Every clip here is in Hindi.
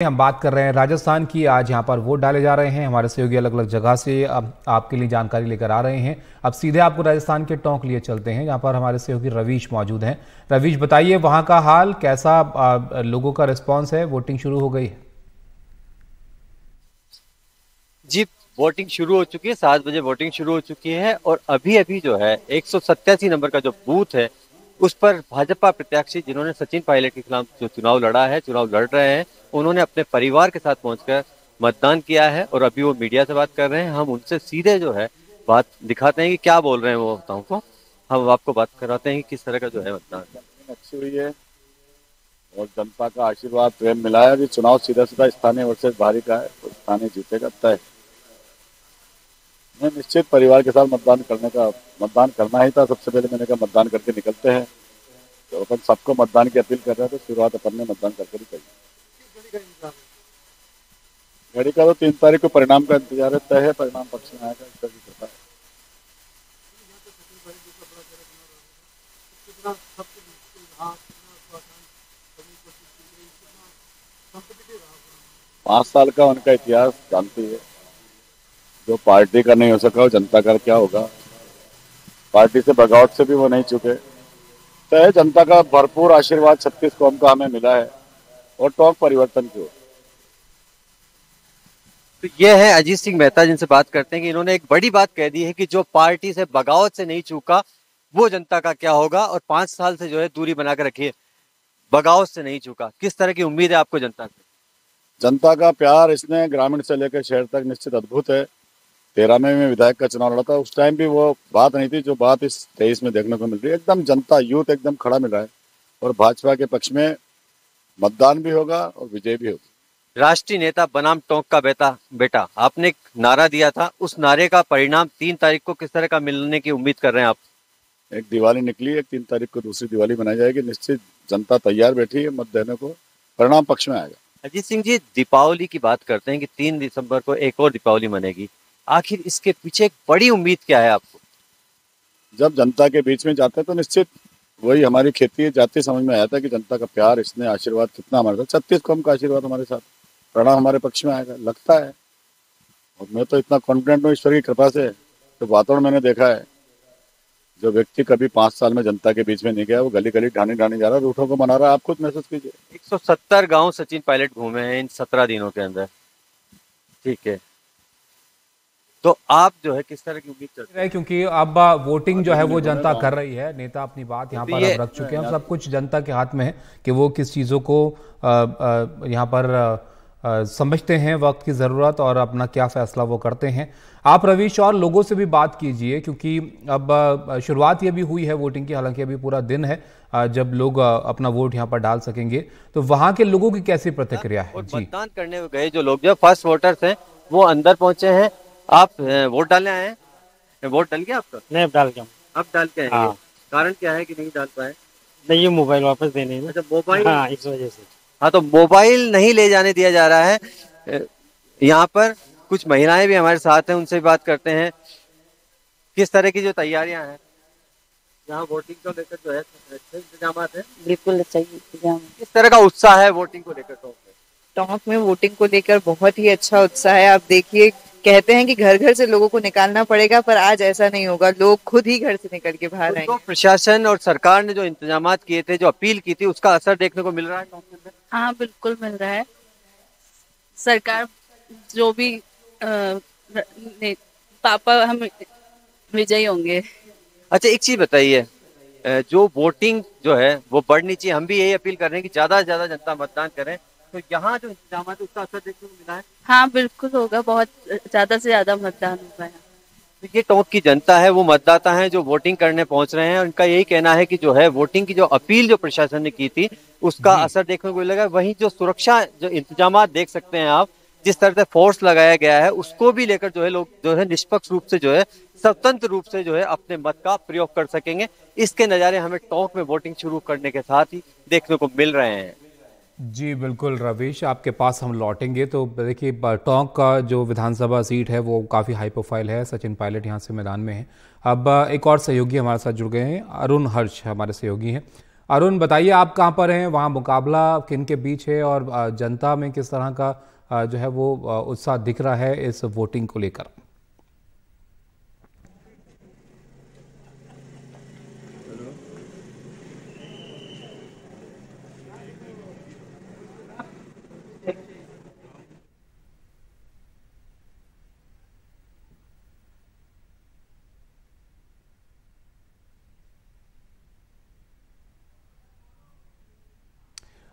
हम बात कर रहे हैं राजस्थान की। आज यहाँ पर वोट डाले जा रहे हैं। हमारे सहयोगी अलग अलग जगह से अब आपके लिए जानकारी लेकर आ रहे हैं। अब सीधे आपको राजस्थान के टोंक लिए चलते हैं यहाँ पर हमारे सहयोगी रवीश मौजूद हैं। रवीश, बताइए वहाँ का हाल, कैसा लोगों का रिस्पॉन्स है? वोटिंग शुरू हो गई है। जी वोटिंग शुरू हो चुकी है। सात बजे वोटिंग शुरू हो चुकी है और अभी अभी जो है, एक नंबर का जो बूथ है उस पर भाजपा प्रत्याशी जिन्होंने सचिन पायलट के खिलाफ जो चुनाव लड़ा है, चुनाव लड़ रहे हैं, उन्होंने अपने परिवार के साथ पहुंचकर मतदान किया है और अभी वो मीडिया से बात कर रहे हैं। हम उनसे सीधे जो है बात दिखाते हैं कि क्या बोल रहे हैं वो बताऊँ को। हम आपको बात कराते हैं कि किस तरह का जो है मतदान। अच्छी हुई है। और जनता का आशीर्वाद प्रेम मिला है। अभी चुनाव सीधा सीधा स्थानीय वर्सेज भारी का है तो स्थानीय जीतेगा तय। मैं निश्चित परिवार के साथ मतदान करने का, मतदान करना ही था। सबसे पहले मैंने कहा मतदान करके निकलते हैं। तो अपन सबको मतदान की अपील कर रहे हैं तो शुरुआत अपन ने मतदान करके ही कही घड़ी का तो तीन तारीख को परिणाम का इंतज़ार है, तय है, परिणाम पक्ष में आएगा, इसका भी पता है। पाँच साल का उनका इतिहास जानती है। जो पार्टी का नहीं हो सका, वो जनता का क्या होगा? पार्टी से बगावत से भी वो नहीं चुके। तो जनता का भरपूर आशीर्वाद छत्तीस कौम का हमें मिला है और टॉक परिवर्तन की ओर। तो ये है अजीत सिंह मेहता जिनसे बात करते हैं कि इन्होंने एक बड़ी बात कह दी है कि जो पार्टी से बगावत से नहीं चूका वो जनता का क्या होगा? और पाँच साल से जो है दूरी बनाकर रखिए बगावत से नहीं चूका। किस तरह की उम्मीद है आपको जनता से? जनता का प्यार इसने ग्रामीण से लेकर शहर तक निश्चित अद्भुत है। तेरह में मैं विधायक का चुनाव लड़ा था। उस टाइम भी वो बात नहीं थी जो बात इस तेईस में देखने को मिल रही है। एकदम जनता यूथ एकदम खड़ा मिल रहा है। और भाजपा के पक्ष में मतदान भी होगा और विजय भी होगी। राष्ट्रीय नेता बनाम टोंक का बेटा बेटा आपने एक नारा दिया था। उस नारे का परिणाम तीन तारीख को किस तरह का मिलने की उम्मीद कर रहे हैं आप? एक दिवाली निकली है तीन तारीख को दूसरी दिवाली मनाई जाएगी। निश्चित जनता तैयार बैठी है मत देने को परिणाम पक्ष में आएगा। अजीत सिंह जी दीपावली की बात करते हैं कि तीन दिसंबर को एक और दीपावली मनेगी। आखिर इसके पीछे एक बड़ी उम्मीद क्या है आपको? जब जनता के बीच में जाते हैं तो निश्चित वही हमारी खेती जाती समझ में आया था कि जनता का प्यार इसने आशीर्वाद कितना हमारे साथ। छत्तीस कौम का आशीर्वाद हमारे साथ। प्रणाम हमारे पक्ष में आएगा लगता है। और मैं तो इतना कॉन्फिडेंट हूँ ईश्वर की कृपा से तो वातावरण मैंने देखा है जो व्यक्ति कभी पाँच साल में जनता के बीच में नहीं गया वो गली गली ढाने ढाने जा रहा है रूठों को मना रहा है। आप खुद महसूस कीजिए। 170 गाँव सचिन पायलट घूमे हैं इन सत्रह दिनों के अंदर। ठीक है। तो आप जो है किस तरह की उम्मीद करते हैं? क्योंकि अब वोटिंग जो है वो जनता कर रही है। नेता अपनी बात यहाँ पर रख चुके हैं। सब कुछ जनता के हाथ में है कि वो किस चीज़ों को यहाँ पर समझते हैं वक्त की ज़रूरत और अपना क्या फैसला वो करते हैं। आप रवीश और लोगों से भी बात कीजिए क्योंकि अब शुरुआत ये भी हुई है वोटिंग की हालाँकि अभी पूरा दिन है जब लोग अपना वोट यहाँ पर डाल सकेंगे। तो वहाँ के लोगों की कैसी प्रतिक्रिया है? मतदान करने गए जो लोग जो फ़र्स्ट वोटर्स हैं वो अंदर पहुँचे हैं आप वोट डालने आए हैं? वोट डाल गया आपका? नहीं अब डाल के अब डाल के हाँ। कारण क्या है कि नहीं डाल पाए? नहीं ये मोबाइल वापस देने अच्छा मोबाइल? हाँ इस वजह से। हाँ तो मोबाइल नहीं ले जाने दिया जा रहा है। यहाँ पर कुछ महिलाएँ भी हमारे साथ हैं उनसे भी बात करते हैं। किस तरह की जो तैयारियाँ हैं? यहाँ वोटिंग को लेकर जो है अच्छे इंतज़ाम है। बिल्कुल अच्छा इंतज़ाम किस तरह का उत्साह है वोटिंग को लेकर में टोंक में वोटिंग को लेकर बहुत ही अच्छा उत्साह है। आप देखिए कहते हैं कि घर घर से लोगों को निकालना पड़ेगा पर आज ऐसा नहीं होगा। लोग खुद ही घर से निकल के बाहर आएँगे। प्रशासन और सरकार ने जो इंतज़ाम किए थे जो अपील की थी उसका असर देखने को मिल रहा है हाँ बिल्कुल मिल रहा है। सरकार जो भी आ, पापा हम विजयी होंगे। अच्छा एक चीज़ बताइए। जो वोटिंग जो है वो बढ़नी चाहिए। हम भी यही अपील कर रहे हैं कि ज़्यादा से ज़्यादा जनता मतदान करें। तो यहाँ जो इंतज़ाम है उसका असर देखने को मिला है? हाँ बिल्कुल होगा बहुत ज़्यादा से ज़्यादा मतदान होगा यहाँ तो ये टोंक की जनता है वो मतदाता है जो वोटिंग करने पहुँच रहे हैं उनका यही कहना है कि जो है वोटिंग की जो अपील जो प्रशासन ने की थी उसका असर देखने को मिलेगा। वहीं जो सुरक्षा जो इंतज़ाम देख सकते हैं आप जिस तरह से फोर्स लगाया गया है उसको भी लेकर जो है लोग जो है निष्पक्ष रूप से जो है स्वतंत्र रूप से जो है अपने मत का प्रयोग कर सकेंगे। इसके नज़ारे हमें टोंक में वोटिंग शुरू करने के साथ ही देखने को मिल रहे हैं। जी, बिल्कुल रवीश, आपके पास हम लौटेंगे तो देखिए टोंक का जो विधानसभा सीट है वो काफ़ी हाई प्रोफ़ाइल है। सचिन पायलट यहाँ से मैदान में है। अब, एक और सहयोगी हमारे साथ जुड़ गए हैं, अरुण हर्ष हमारे सहयोगी हैं। अरुण, बताइए आप कहाँ पर हैं? वहाँ मुकाबला किन के बीच है और जनता में किस तरह का जो है वो उत्साह दिख रहा है इस वोटिंग को लेकर?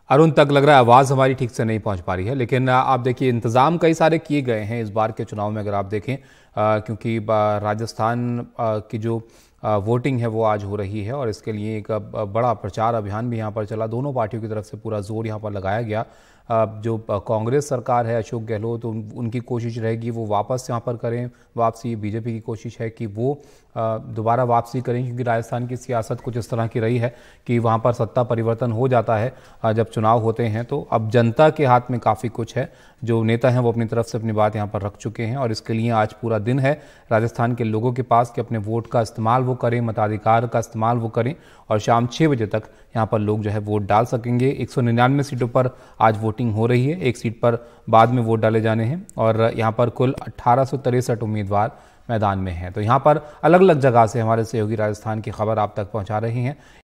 अरुण, तक लग रहा है आवाज़ हमारी ठीक से नहीं पहुँच पा रही है, लेकिन आप देखिए, इंतज़ाम कई सारे किए गए हैं इस बार के चुनाव में, अगर आप देखें क्योंकि राजस्थान की जो वोटिंग है वो आज हो रही है, और इसके लिए एक बड़ा प्रचार अभियान भी यहाँ पर चला। दोनों पार्टियों की तरफ़ से पूरा ज़ोर यहाँ पर लगाया गया। जो कांग्रेस सरकार है अशोक गहलोत तो उनकी कोशिश रहेगी वो वापस यहाँ पर करें, वापसी बीजेपी की कोशिश है कि वो दोबारा वापसी करें, क्योंकि राजस्थान की सियासत कुछ इस तरह की रही है कि वहाँ पर सत्ता परिवर्तन हो जाता है जब चुनाव होते हैं तो अब जनता के हाथ में काफ़ी कुछ है जो नेता हैं, वो अपनी तरफ़ से अपनी बात यहाँ पर रख चुके हैं और इसके लिए आज पूरा दिन है राजस्थान के लोगों के पास कि अपने वोट का इस्तेमाल वो करें, मताधिकार का इस्तेमाल वो करें और शाम छः बजे तक यहाँ पर लोग जो है वोट डाल सकेंगे। एक सौ निन्यानवे सीटों पर आज वोटिंग हो रही है। एक सीट पर बाद में वोट डाले जाने हैं और यहाँ पर कुल अट्ठारह उम्मीदवार मैदान में हैं। तो यहाँ पर अलग अलग जगह से हमारे सहयोगी राजस्थान की खबर आप तक पहुँचा रही हैं।